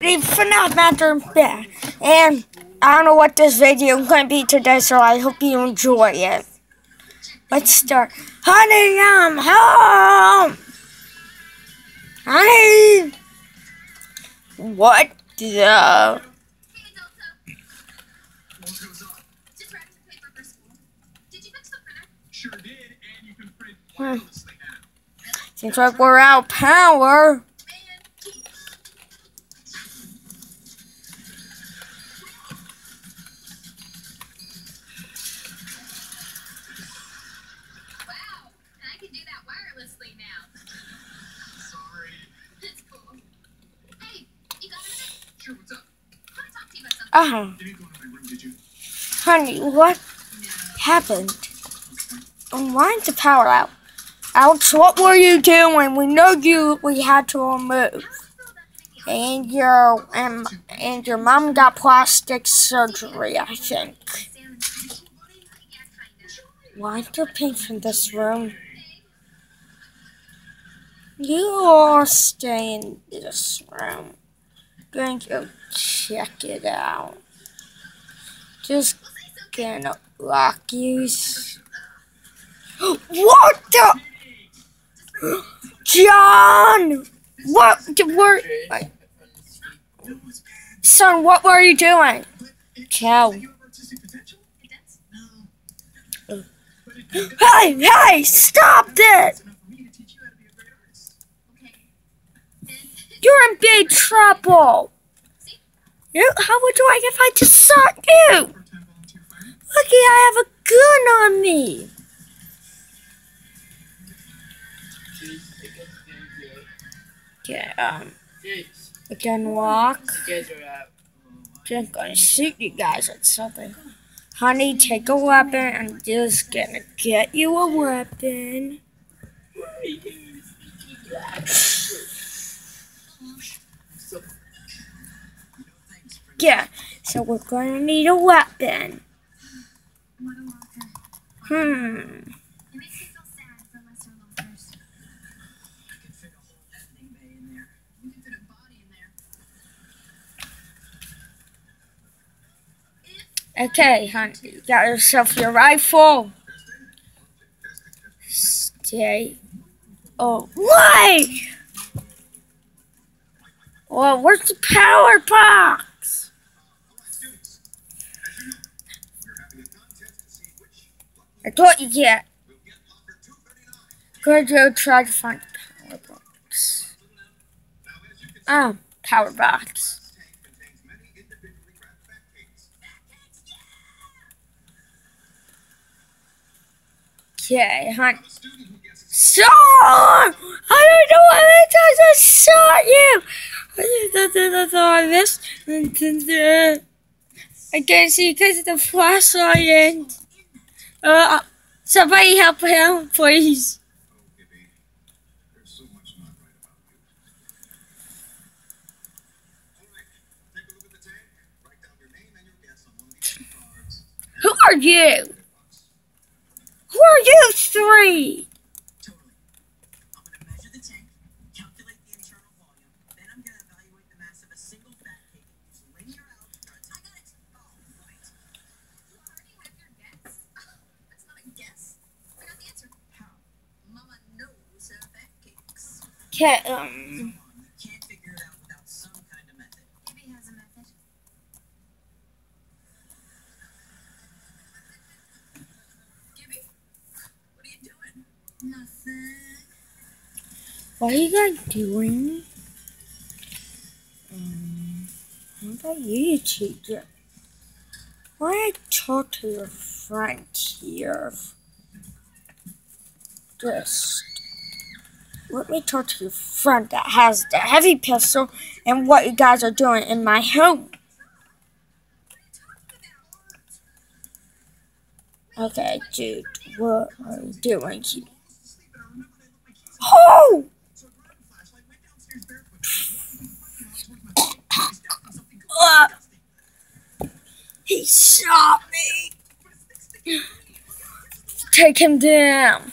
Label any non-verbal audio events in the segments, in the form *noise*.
FNAF Master Bear. And I don't know what this video is going to be today, so I hope you enjoy it. Let's start. Honey, I'm home! Honey! What the? Hmm. Seems like we're out power. Uh huh. Honey, what happened? And why is the power out? Alex, what were you doing? We know you. We had to remove. And your and, and your mom got plastic surgery, I think. Why the paint from this room? You all stay in this room. Thank to check it out. Just gonna lock you. What the? John! What were. Son, what were you doing? Cow. Hey, hey, stop it! You're in big trouble. You, how would like if I just shot you? Lucky I have a gun on me. Okay, um, I can walk. Just gonna shoot you guys at something. Honey, take a weapon. I'm just gonna get you a weapon. Yeah, so we're gonna need a weapon. Hmm. Okay, honey, you got yourself your rifle. Stay away! Well, where's the power box? I thought you get. Go try to find power box. Oh, power box. Okay, honey. Son! I don't know how many times I shot you! I can't see because of the flashlight. Uh, somebody help him, please. Who are you? Who are you three? Okay, um. What are you guys doing? Um, what about you, teacher? Why talk to your friend here? Just let me talk to your friend that has the heavy pistol and what you guys are doing in my home. Okay, dude, what are you doing here? Oh! *coughs* He shot me. Take him down.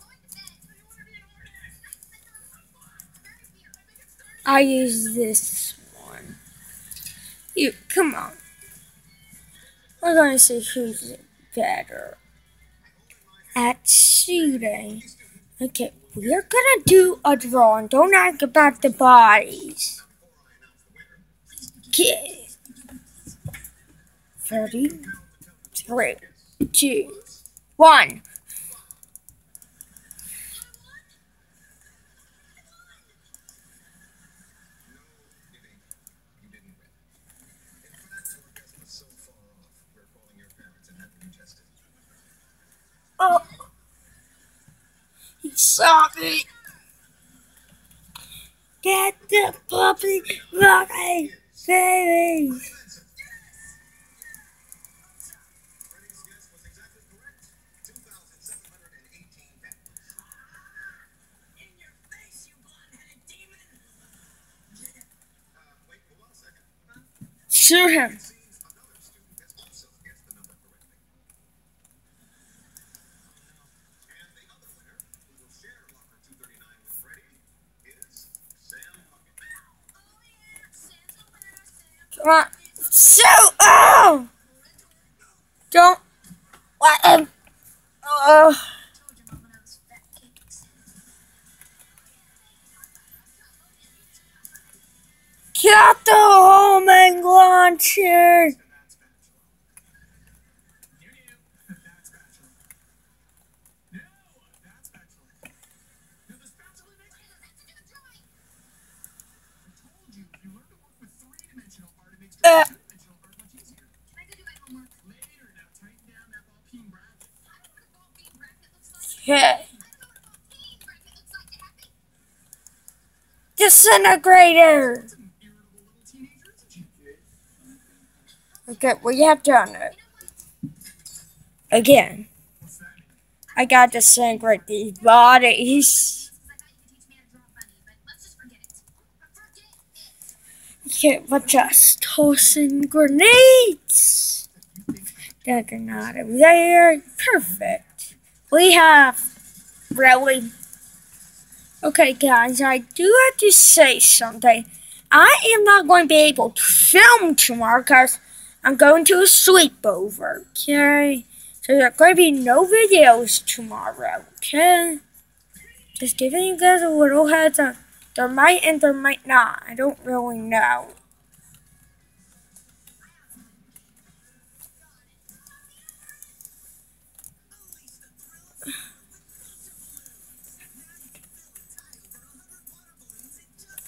I use this one. You, come on. We're gonna see who's better at shooting. Okay, we're gonna do a draw and don't ask about the bodies. Okay. 30, 3, 2, 1. Oh. He me. Get the puppy puppy baby. Shoot him. Shoot! Oh! Don't let. Oh. Got the homing launcher! Okay. Disintegrator! Okay, we have done it. Again. I got to disintegrate these bodies. Okay, we're just tossing grenades. They're not over there. Perfect. We have really. Okay, guys, I do have to say something. I am not going to be able to film tomorrow because I'm going to a sleepover, okay? So there are going to be no videos tomorrow, okay? Just giving you guys a little heads up. There might and there might not. I don't really know. *gasps*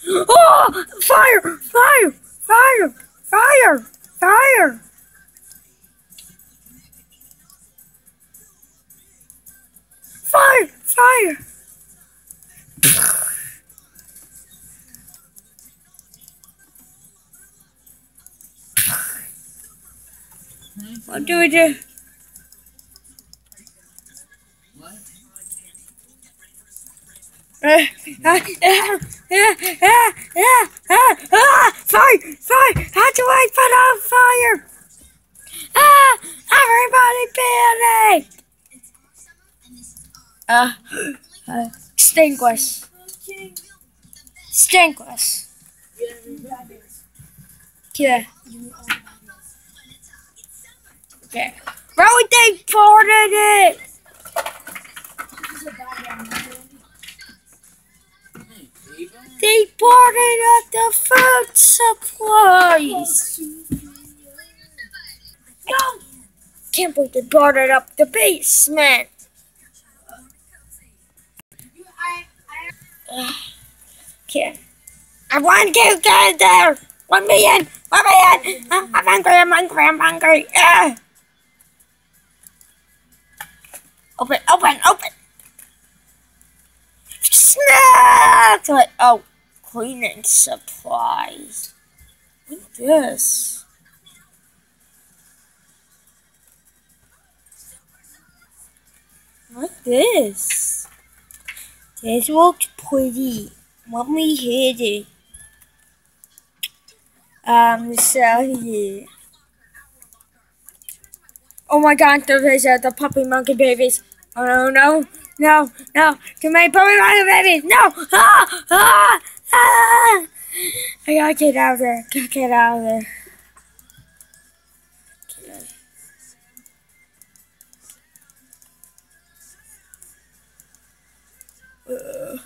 Oh! Fire! Fire! Fire! Fire! Fire! Fire! Fire! What do we do? Uh, uh, uh, uh, uh, uh, uh, fire! Fire! How do I put out fire? Ah! Everybody panic! Uh, uh, extinguish. Extinguish. Yeah. Okay. Really, they ported it! They boarded up the food supplies. Go! Can't believe they boarded up the basement. Okay. I want to get there. Let me in. Let me in. I'm hungry. I'm hungry. I'm hungry. Uh. Open, open, open. Snack! Like, oh, cleaning supplies. What's this? What this? This looks pretty. when we hit it. Um, so yeah. Oh my god, there's uh, the puppy monkey babies. Oh no, no, no, no, to my monkey babies. No! Ah! Ah! Ah! I gotta get out of there. Gotta get out of there. Uh.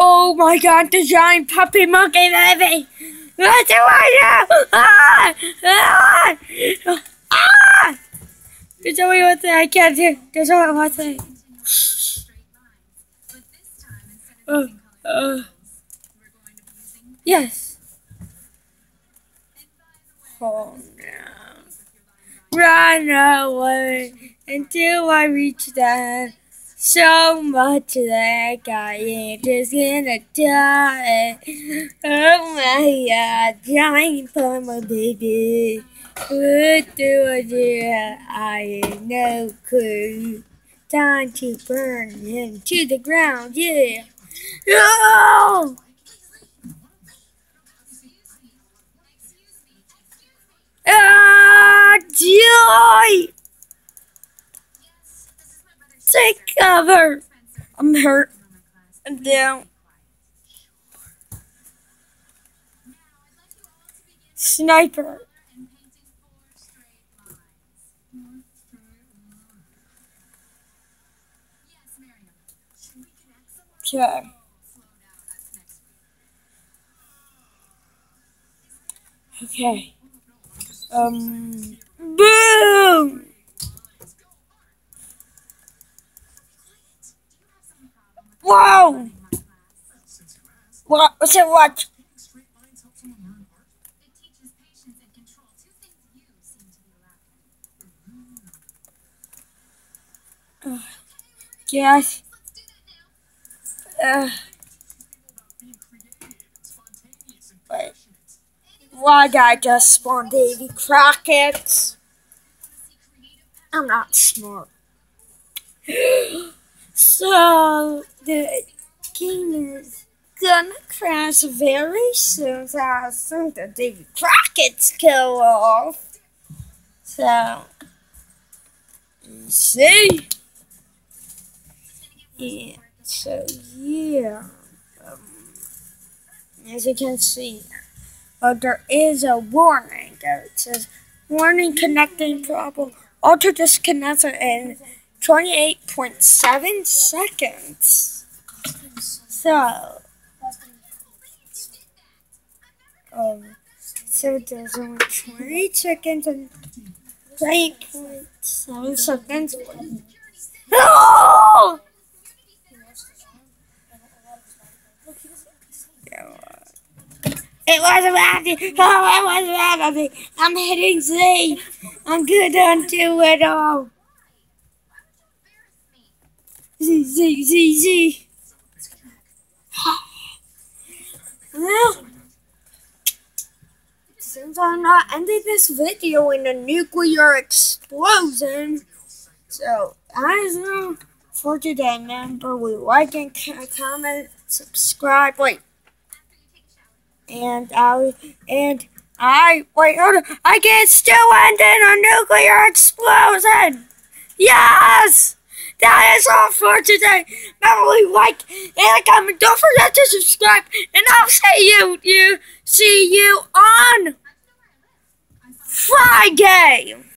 Oh my god, the giant puppy monkey baby! What do I do? Ah! Ah! Ah! There's only one thing I can't do. There's only one thing. Uh. Yes. Oh no. Run away until I reach that so much that I ain't just gonna die. Oh my god, giant for my baby. What do I do? I ain't no clue. Time to burn him to the ground, yeah. No! Ah, joy! Take cover! I'm hurt. I'm down. Sniper. Okay. Okay. Um. What's it? What? Uh, yes. Uh, wait. Why did I just spawn Davy Crockett's? I'm not smart. *gasps* so, the game is gonna crash very soon, so I think the Davy Crockett's kill off. So, see? Yeah, so yeah. Um, as you can see, but there is a warning there. It says, warning connecting problem. Auto disconnected in 28.7 seconds. So, um, so there's only 20 seconds and 8.7 seconds. No! It wasn't Matthew. Oh, it wasn't Matthew. I'm hitting Z. I'm good on do it all. Z, Z, Z, Z. *gasps* Well, since I'm not ending this video in a nuclear explosion, so I don't know for today. Remember, we like and comment, subscribe. Wait and I and I wait hold on I can still end in a nuclear explosion. Yes! That is all for today. Remember we like and comment. Don't forget to subscribe and I'll see you you see you on Friday.